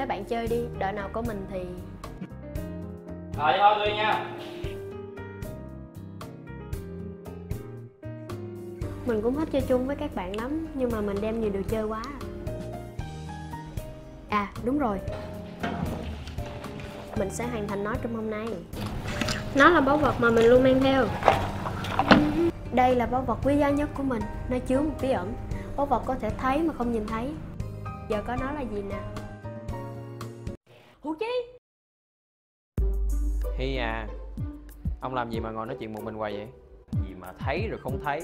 Mấy bạn chơi đi, đợi nào có mình thì vậy thôi tôi nha. Mình cũng thích chơi chung với các bạn lắm Nhưng mà mình đem nhiều đồ chơi quá. À đúng rồi. Mình sẽ hoàn thành nó trong hôm nay. Nó là báu vật mà mình luôn mang theo. Đây là báu vật quý giá nhất của mình Nó chứa một bí ẩn. Báu vật có thể thấy mà không nhìn thấy. Giờ có nó là gì nè Hủ chi? Hi à. Ông làm gì mà ngồi nói chuyện một mình hoài vậy? Gì mà thấy rồi không thấy.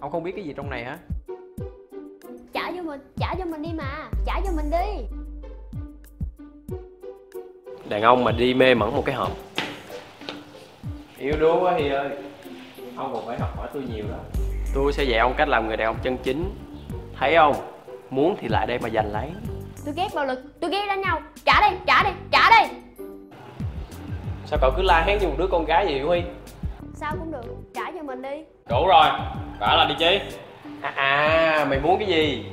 Ông không biết cái gì trong này hả? Trả cho mình, trả cho mình đi mà. Trả cho mình đi. Đàn ông mà đi mê mẩn một cái hộp. Yêu đuối quá Hi ơi. Ông còn phải học hỏi tôi nhiều đó. Tôi sẽ dạy ông cách làm người đàn ông chân chính. Thấy không? Muốn thì lại đây mà giành lấy Tôi ghét bạo lực, tôi ghét đánh nhau. Trả đây, trả đây, trả đây Sao cậu cứ la hét như một đứa con gái vậy Huy? Sao cũng được, trả cho mình đi. Đủ rồi. Trả là đi chi? À, à mày muốn cái gì?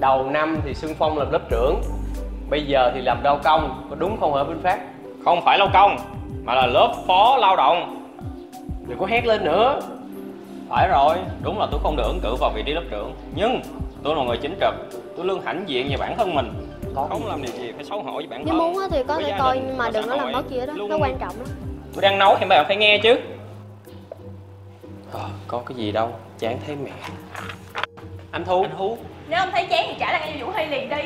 Đầu năm thì Xuân Phong làm lớp trưởng. Bây giờ thì làm đau công. Có đúng không hả Vinh Phát? Không phải lao công Mà là lớp phó lao động. Đừng có hét lên nữa. Phải rồi. Đúng là tôi không được ứng cử vào vị trí lớp trưởng. Nhưng tôi là người chính trực Tôi luôn hãnh diện về bản thân mình. Không làm điều gì phải xấu hổ với bản Nếu thân. muốn á thì có thể coi nhưng mà đừng có làm bất gì đó, Luôn- nó quan trọng lắm. Tôi đang nấu thì mấy bạn phải nghe chứ. Ờ, có cái gì đâu Chán thấy mẹ. Anh Thu. Anh Hú Nếu ông thấy chán thì trả lại cho Vũ Huy liền đi.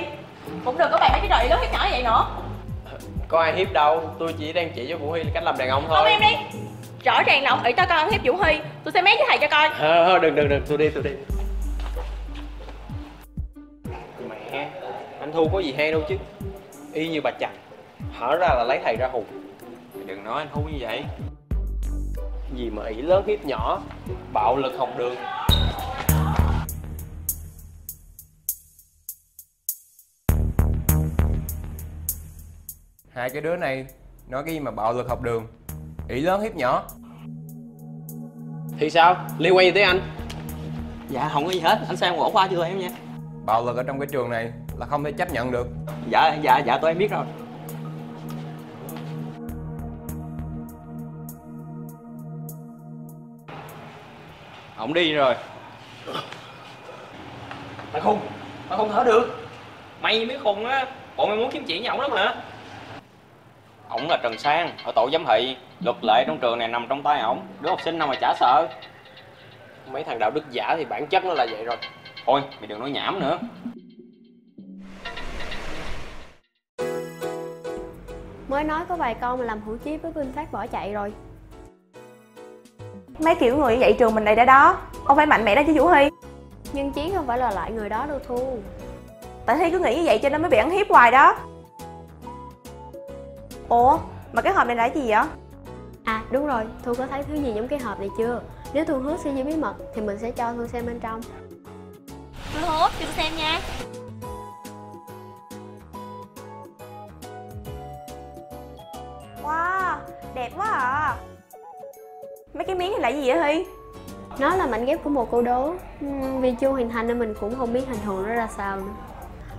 Cũng đừng có bạn mấy cái trò gì lớn hiếp nhỏ vậy nữa. Có ai hiếp đâu Tôi chỉ đang chỉ cho Vũ Huy cách làm đàn ông thôi. Ông em đi. Rõ ràng là ông ủy cho con hiếp Vũ Huy Tôi sẽ mét với thầy cho coi. Ờ, ờ, đừng đừng đừng tôi đi tôi đi Anh Thu có gì hay đâu chứ. Y như bà chặt Hở ra là lấy thầy ra hùng Đừng nói anh Hú như vậy. Gì mà ỷ lớn hiếp nhỏ Bạo lực học đường. Hai cái đứa này nói cái gì mà bạo lực học đường. Ỷ lớn hiếp nhỏ. Thì sao? Liên quan gì tới anh? Dạ không có gì hết, anh xem ổn qua cho tụi em nha? Bạo lực ở trong cái trường này là không thể chấp nhận được. Dạ, dạ, dạ tụi em biết rồi. Ổng đi rồi. Mày không, mày không thở được. Mày mới khùng á Bọn mày muốn kiếm chuyện với ổng lắm hả? Ổng là Trần Sang Ở tổ giám thị Luật lệ trong trường này nằm trong tay ổng Đứa học sinh nào mà chả sợ? Mấy thằng đạo đức giả thì bản chất nó là vậy rồi. Thôi mày đừng nói nhảm nữa Mới nói có vài câu mà làm hủ chí với Vinh Phát bỏ chạy rồi. Mấy kiểu người vậy trường mình này đã đó Ông phải mạnh mẽ đó chứ Vũ Huy Nhưng Chiến không phải là loại người đó đâu Thu. Tại Thi cứ nghĩ như vậy cho nên mới bị ăn hiếp hoài đó. Ủa mà cái hộp này là cái gì vậy? À đúng rồi, Thu có thấy thứ gì giống cái hộp này chưa? Nếu Thu hứa sẽ giữ bí mật thì mình sẽ cho Thu xem bên trong. Hốt cho tôi xem nha đẹp quá à. Mấy cái miếng này là gì vậy Huy? Nó là mảnh ghép của một câu đố. Ừm, Vì chưa hoàn thành nên mình cũng không biết hình thù nó ra sao nữa.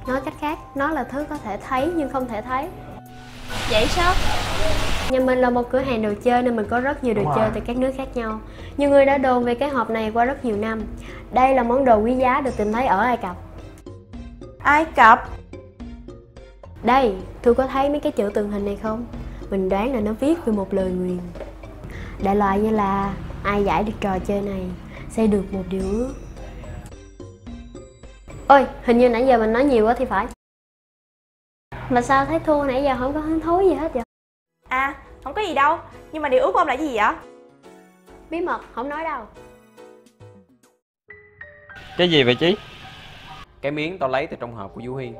Nói cách khác, nó là thứ có thể thấy nhưng không thể thấy. Vậy sao? Nhà mình là một cửa hàng đồ chơi nên mình có rất nhiều đồ chơi từ các nước khác nhau. Nhiều người đã đồn về cái hộp này qua rất nhiều năm. Đây là món đồ quý giá được tìm thấy ở Ai Cập. Ai Cập? Đây, Thu có thấy mấy cái chữ tường hình này không? Mình đoán là nó viết về một lời nguyền. Đại loại như là ai giải được trò chơi này sẽ được một điều ước. Ôi, hình như nãy giờ mình nói nhiều quá thì phải. Mà sao thấy Thu nãy giờ không có hứng thú gì hết vậy? À, không có gì đâu. Nhưng mà điều ước của ông là gì vậy? Bí mật, không nói đâu. Cái gì vậy chí? Cái miếng tao lấy từ trong hộp của Vũ Huy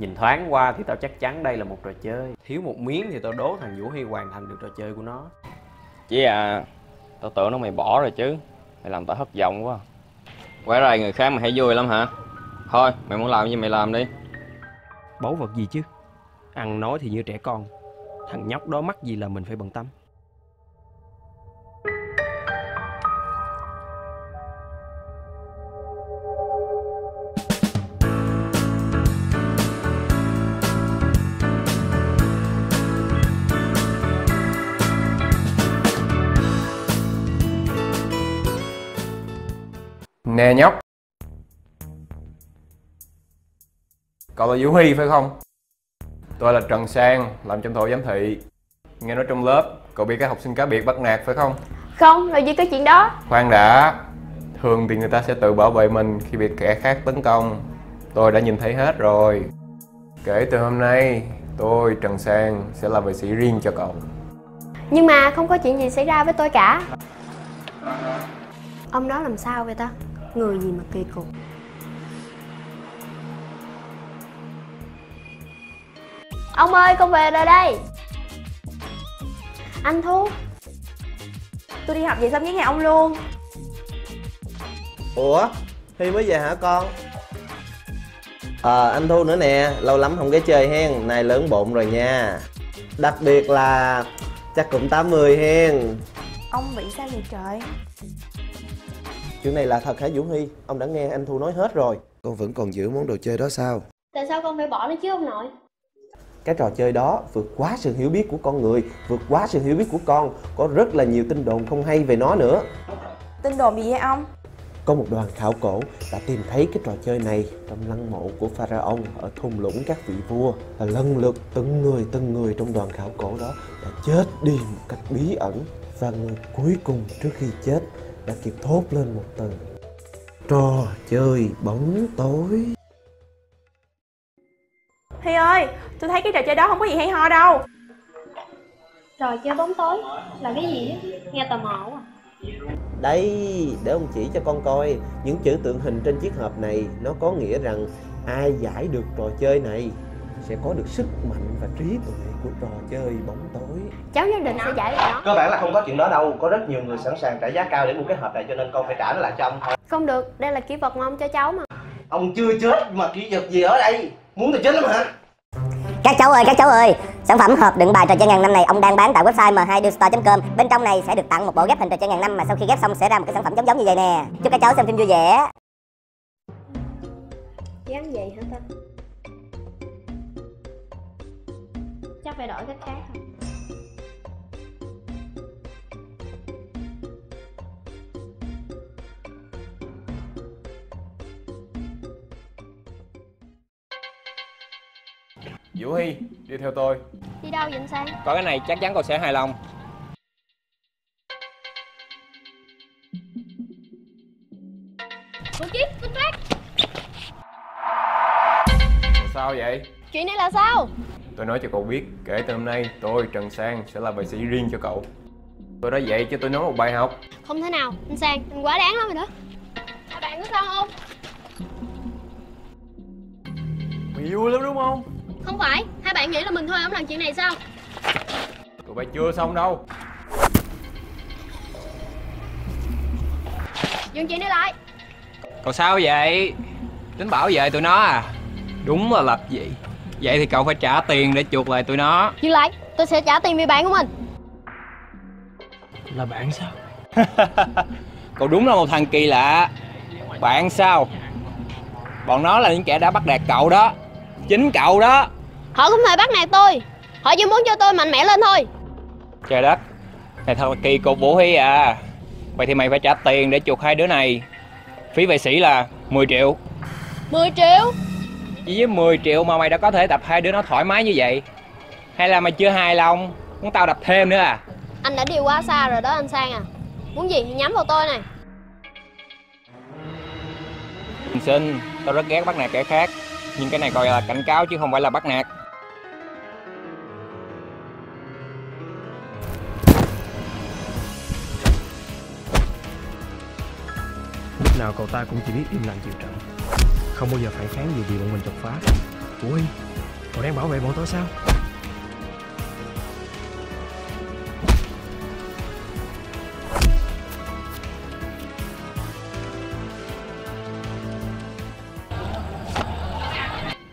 Nhìn thoáng qua thì tao chắc chắn đây là một trò chơi. Thiếu một miếng thì tao đố thằng Vũ Huy hoàn thành được trò chơi của nó. Chí à Tao tưởng nó mày bỏ rồi chứ. Mày làm tao thất vọng quá. Quay lại người khác mày thấy vui lắm hả? Thôi mày muốn làm gì mày làm đi. Báu vật gì chứ? Ăn nói thì như trẻ con. Thằng nhóc đó mắc gì là mình phải bận tâm Nè nhóc. Cậu là Vũ Huy phải không? Tôi là Trần Sang, làm trong tổ giám thị. Nghe nói trong lớp, cậu bị các học sinh cá biệt bắt nạt phải không? Không, làm gì có chuyện đó. Khoan đã. Thường thì người ta sẽ tự bảo vệ mình khi bị kẻ khác tấn công. Tôi đã nhìn thấy hết rồi. Kể từ hôm nay, tôi Trần Sang sẽ là vệ sĩ riêng cho cậu. Nhưng mà không có chuyện gì xảy ra với tôi cả. Ông đó làm sao vậy ta? Người gì mà kỳ cục. Ông ơi, con về rồi đây. Anh Thu. Tôi đi học về xong với nhà ông luôn. Ủa Huy mới về hả con? Ờ anh Thu nữa nè. Lâu lắm không ghé chơi hen. Nay lớn bụng rồi nha. Đặc biệt là Chắc cũng 80 hen. Ông bị sao vậy trời Chuyện này là thật hả Vũ Huy Ông đã nghe anh Thu nói hết rồi. Con vẫn còn giữ món đồ chơi đó sao? Tại sao con phải bỏ nó chứ ông nội? Cái trò chơi đó vượt quá sự hiểu biết của con người Vượt quá sự hiểu biết của con. Có rất là nhiều tin đồn không hay về nó nữa. Tin đồn gì vậy ông? Có một đoàn khảo cổ đã tìm thấy cái trò chơi này trong lăng mộ của Pharaoh ở thung lũng các vị vua. Và lần lượt từng người từng người trong đoàn khảo cổ đó đã chết đi một cách bí ẩn. Và người cuối cùng trước khi chết đã kịp thốt lên một từ. Trò chơi bóng tối. Huy ơi Tôi thấy cái trò chơi đó không có gì hay ho đâu. Trò chơi bóng tối là cái gì á? Nghe tò mò quá. Đây để ông chỉ cho con coi những chữ tượng hình trên chiếc hộp này nó có nghĩa rằng ai giải được trò chơi này sẽ có được sức mạnh và trí tuệ của trò chơi bóng tối Cháu nhất định sẽ giải lại nó cơ bản là không có chuyện đó đâu có rất nhiều người sẵn sàng trả giá cao để mua cái hộp này cho nên con phải trả nó lại cho ông thôi Không được, đây là kỷ vật mà ông cho cháu mà ông chưa chết mà kỹ vật gì ở đây muốn tôi chết lắm hả Các cháu ơi, các cháu ơi, sản phẩm hộp đựng bài trò chơi ngàn năm này ông đang bán tại website m2dealstore.com. Bên trong này sẽ được tặng một bộ ghép hình trò chơi ngàn năm mà sau khi ghép xong sẽ ra một cái sản phẩm giống giống như vậy nè. Chúc các cháu xem phim vui vẻ. Gắn vậy hả ta? Chắc phải đổi cách khác thôi Vũ Huy, đi theo tôi Đi đâu vậy anh Sang? Có cái này chắc chắn cậu sẽ hài lòng Cô Chiết, Vinh Phát Sao vậy? Chuyện này là sao? Tôi nói cho cậu biết, kể từ hôm nay tôi Trần Sang sẽ là vệ sĩ riêng cho cậu Tôi đã dạy cho tôi nói một bài học Không thể nào, anh Sang, anh quá đáng lắm rồi đó Hai bạn có sao không? Mày vui lắm đúng không? Không phải, hai bạn nghĩ là mình thôi ông làm chuyện này sao? Tụi bay chưa xong đâu Dừng chuyện đi lại Còn sao vậy? Tính bảo vệ tụi nó à? Đúng là lập dị Vậy thì cậu phải trả tiền để chuộc lại tụi nó. Dừng lại, tôi sẽ trả tiền vì bạn của mình. Là bạn sao? cậu đúng là một thằng kỳ lạ. Bạn sao? Bọn nó là những kẻ đã bắt đạt cậu đó. Chính cậu đó. Họ không thể bắt nạt tôi. Họ chỉ muốn cho tôi mạnh mẽ lên thôi. Trời đất. Này thật là kỳ cục Vũ Huy à. Vậy thì mày phải trả tiền để chuộc hai đứa này. Phí vệ sĩ là 10 triệu. 10 triệu Chỉ với 10 triệu mà mày đã có thể đập hai đứa nó thoải mái như vậy. Hay là mày chưa hài lòng? Muốn tao đập thêm nữa à? Anh đã đi quá xa rồi đó anh Sang à. Muốn gì thì nhắm vào tôi này. Mình xin Tao rất ghét bắt nạt kẻ khác. Nhưng cái này coi là cảnh cáo chứ không phải là bắt nạt. Lúc nào cậu ta cũng chỉ biết im lặng chịu trận không bao giờ phản kháng gì vì bọn mình chọc phá. Vũ Huy, cậu đang bảo vệ bọn tôi sao?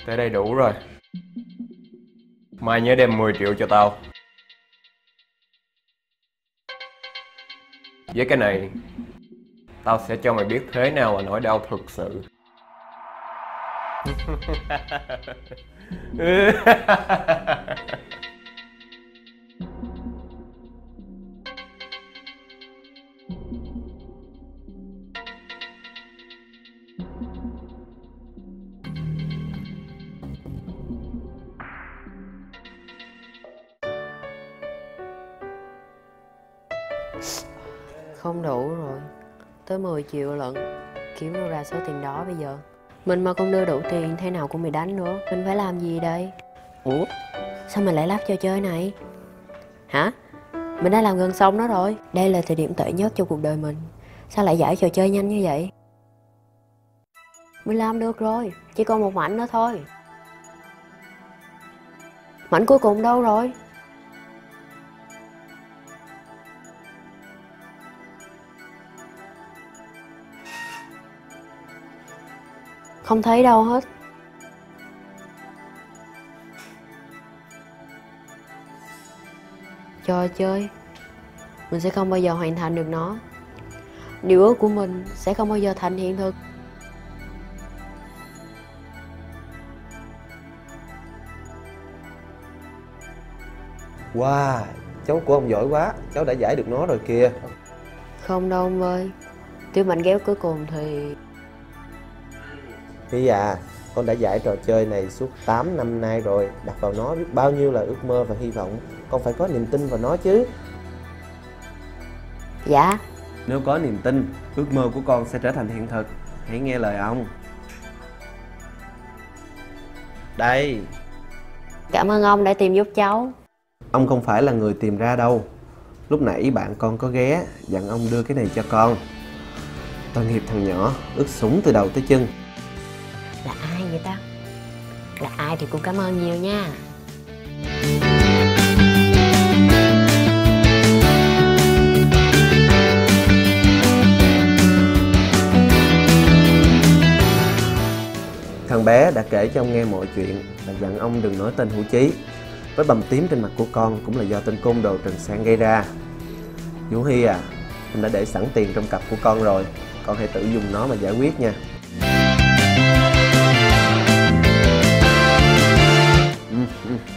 Tới đây đủ rồi. Mai nhớ đem 10 triệu cho tao. Với cái này Tao sẽ cho mày biết thế nào là nỗi đau thực sự. Không đủ rồi. Tới 10 triệu lận. Kiếm đâu ra số tiền đó bây giờ? Mình mà không đưa đủ tiền Thế nào cũng bị đánh nữa. Mình phải làm gì đây? Ủa? Sao mình lại lắp trò chơi này? Hả? Mình đã làm gần xong nó rồi. Đây là thời điểm tệ nhất trong cuộc đời mình. Sao lại giải trò chơi nhanh như vậy? Mình làm được rồi Chỉ còn một mảnh nữa thôi. Mảnh cuối cùng đâu rồi Không thấy đâu hết. Trò chơi Mình sẽ không bao giờ hoàn thành được nó. Điều ước của mình sẽ không bao giờ thành hiện thực. Wow, cháu của ông giỏi quá, cháu đã giải được nó rồi kìa. Không đâu ông ơi Tiểu mảnh ghép cuối cùng thì Hy à, con đã giải trò chơi này suốt 8 năm nay rồi, đặt vào nó biết bao nhiêu là ước mơ và hy vọng. Con phải có niềm tin vào nó chứ. Dạ Nếu có niềm tin, ước mơ của con sẽ trở thành hiện thực. Hãy nghe lời ông. Đây, Cảm ơn ông đã tìm giúp cháu ông không phải là người tìm ra đâu. Lúc nãy bạn con có ghé, dặn ông đưa cái này cho con. Tội nghiệp thằng nhỏ, ướt sũng từ đầu tới chân. Là ai vậy ta Là ai thì cũng cảm ơn nhiều nha Thằng bé đã kể cho ông nghe mọi chuyện và dặn ông đừng nói tên hữu chí. Với bầm tím trên mặt của con cũng là do tên côn đồ Trần Sang gây ra. Vũ Hy à, anh đã để sẵn tiền trong cặp của con rồi. Con hãy tự dùng nó mà giải quyết nha.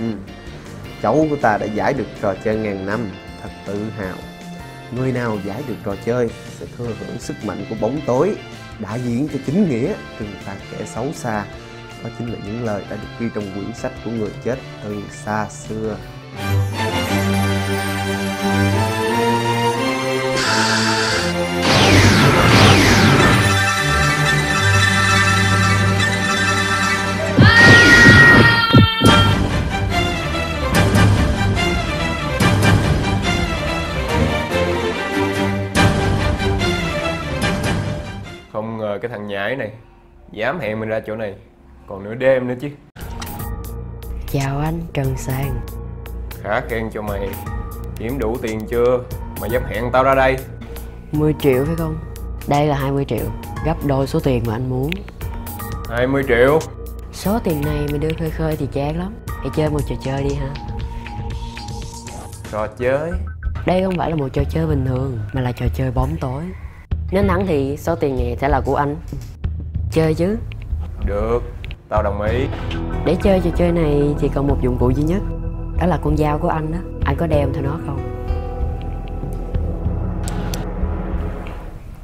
Ừ. Cháu của ta đã giải được trò chơi ngàn năm, thật tự hào. Người nào giải được trò chơi sẽ thừa hưởng sức mạnh của bóng tối đại diện cho chính nghĩa trừng phạt kẻ xấu xa đó chính là những lời đã được ghi trong quyển sách của người chết từ xa xưa Dám hẹn mình ra chỗ này. Còn nửa đêm nữa chứ. Chào anh Trần Sang Khá khen cho mày Kiếm đủ tiền chưa? Mà dám hẹn tao ra đây. 10 triệu phải không? Đây là 20 triệu. Gấp đôi số tiền mà anh muốn. 20 triệu? Số tiền này mình đưa khơi khơi thì chán lắm. Hãy chơi một trò chơi đi ha. Trò chơi? Đây không phải là một trò chơi bình thường Mà là trò chơi bóng tối. Nếu thắng thì số tiền này sẽ là của anh Chơi chứ. Được Tao đồng ý. Để chơi trò chơi này thì còn một dụng cụ duy nhất Đó là con dao của anh đó. Anh có đeo theo nó không?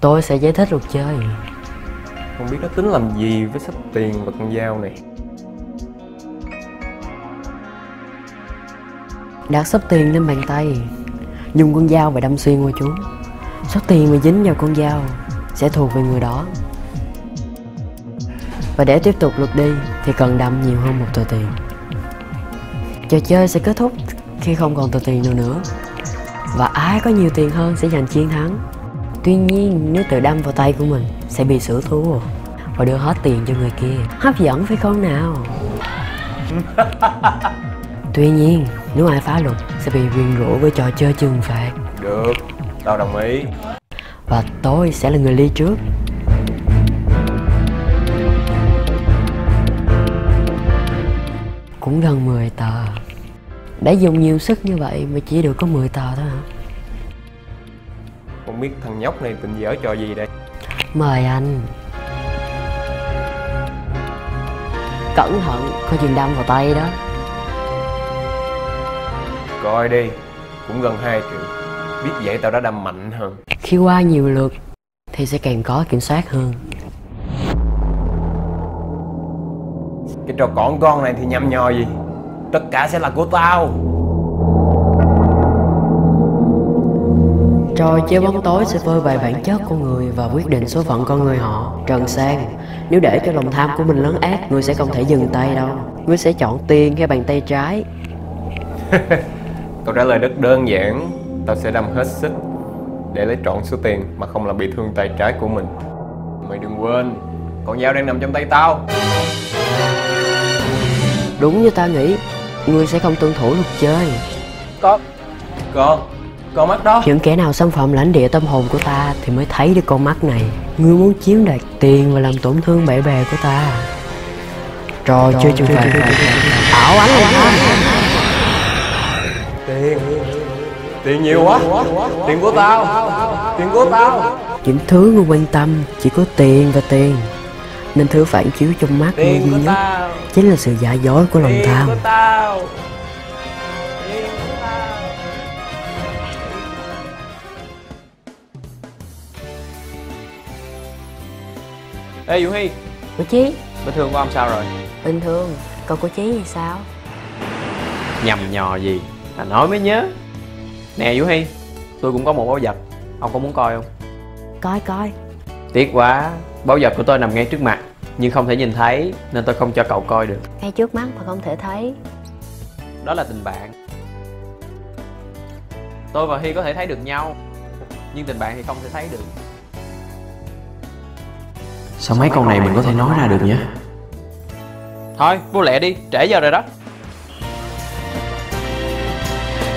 Tôi sẽ giải thích luật chơi. Không biết nó tính làm gì với sắp tiền và con dao này. Đặt sắp tiền lên bàn tay Dùng con dao và đâm xuyên qua chúng. Số tiền mà dính vào con dao Sẽ thuộc về người đó Và để tiếp tục lượt đi Thì cần đâm nhiều hơn một tờ tiền. Trò chơi sẽ kết thúc Khi không còn tờ tiền nào nữa. Và ai có nhiều tiền hơn sẽ giành chiến thắng. Tuy nhiên nếu tự đâm vào tay của mình Sẽ bị xử thua Và đưa hết tiền cho người kia. Hấp dẫn phải không nào? Tuy nhiên, nếu ai phá luật sẽ bị quyền rủa với trò chơi trừng phạt. Được Tao đồng ý. Và tôi sẽ là người ly trước Cũng gần 10 tờ. Đã dùng nhiều sức như vậy mà chỉ được có 10 tờ thôi hả? Không biết thằng nhóc này định dở trò gì đây? Mời anh. Cẩn thận, có chừng đâm vào tay đó. Coi đi Cũng gần 2 triệu. Biết vậy tao đã đâm mạnh hơn. Khi qua nhiều lượt thì sẽ càng có kiểm soát hơn Cái trò cỏn con này thì nhăm nhò gì Tất cả sẽ là của tao Trò chơi bóng tối sẽ phơi bày bản chất con người và quyết định số phận con người họ. Trần Sang, nếu để cho lòng tham của mình lớn ác, ngươi sẽ không thể dừng tay đâu. Ngươi sẽ chọn tiền hay bàn tay trái. Câu trả lời rất đơn giản Tao sẽ đâm hết sức Để lấy trọn số tiền mà không làm bị thương tay trái của mình Mày đừng quên Con dao đang nằm trong tay tao Đúng như ta nghĩ, ngươi sẽ không tuân thủ luật chơi. Con Con Con mắt đó Những kẻ nào xâm phạm lãnh địa tâm hồn của ta thì mới thấy được con mắt này. Ngươi muốn chiếm đoạt tiền và làm tổn thương bạn bè của ta. Trò chơi chung vầy ảo ánh. Tiền Tiền nhiều quá Tiền của tao Tiền của tao Những thứ ngươi quan tâm chỉ có tiền và tiền. Nên thứ phản chiếu trong mắt Tiền duy nhất tao chính là sự giả dối của lòng tham. của tao Tiền của tao Ê Vũ Hy Của Chí, Bình thường của ông sao rồi? bình thường, còn của Chí thì sao? Nhầm nhò gì À nói mới nhớ Nè Vũ Hy Tôi cũng có một báu vật Ông có muốn coi không? Coi coi. Tiếc quá Báu vật của tôi nằm ngay trước mặt Nhưng không thể nhìn thấy Nên tôi không cho cậu coi được Ngay trước mắt mà không thể thấy. Đó là tình bạn Tôi và Hy có thể thấy được nhau Nhưng tình bạn thì không thể thấy được Sao mấy con này mình có thể nói ra được nhỉ? Thôi, vô lẹ đi, trễ giờ rồi đó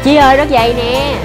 Chí ơi, rất dày nè.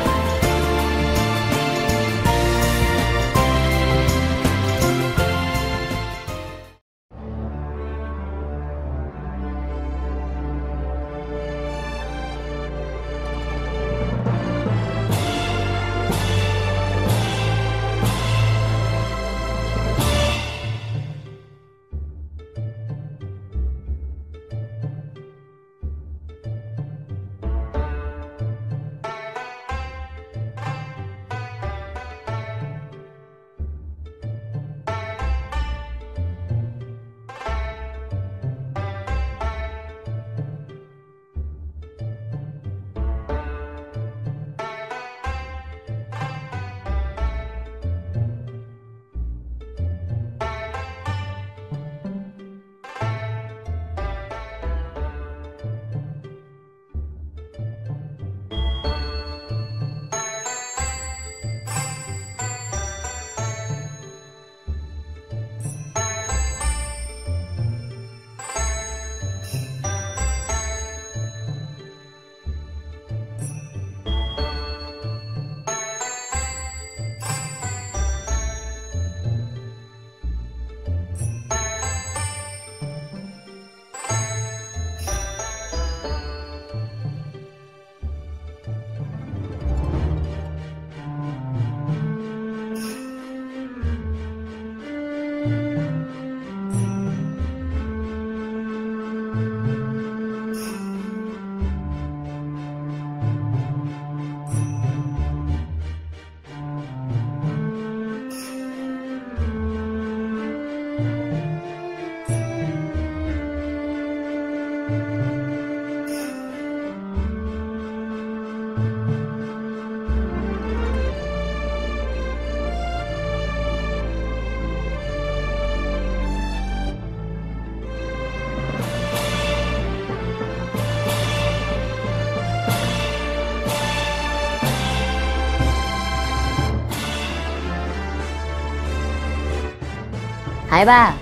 Hải ba.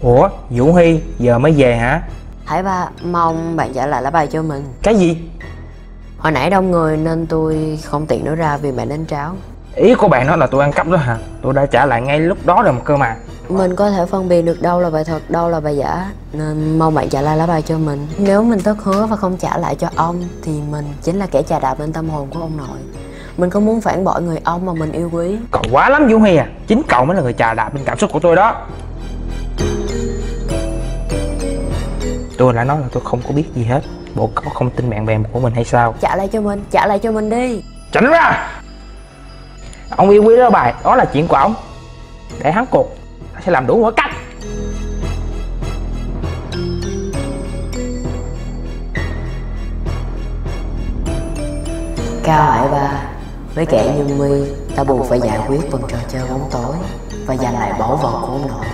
Ủa Vũ Hy giờ mới về hả? Hải ba mong bạn trả lại lá bài cho mình. Cái gì? Hồi nãy đông người nên tôi không tiện nói ra vì bạn đánh tráo. Ý của bạn nói là tôi ăn cắp đó hả? Tôi đã trả lại ngay lúc đó rồi mà cơ mà. Mình có thể phân biệt được đâu là bài thật, đâu là bài giả Nên mong bạn trả lại lá bài cho mình. Nếu mình thất hứa và không trả lại cho ông Thì mình chính là kẻ chà đạp lên tâm hồn của ông nội Mình không muốn phản bội người ông mà mình yêu quý. Cậu quá lắm Vũ Hy à. Chính cậu mới là người chà đạp lên cảm xúc của tôi đó. Tôi đã nói là tôi không có biết gì hết. Bộ cậu không tin bạn bè của mình hay sao? Trả lại cho mình, trả lại cho mình đi. Tránh ra. Ông yêu quý đó bài Đó là chuyện của ông. Để hắn cuộc Ta sẽ làm đủ mọi cách. Cao Hải ba với kẻ như mi Ta buộc phải giải quyết phần trò chơi bóng tối Và giành lại báu vật của ông nội.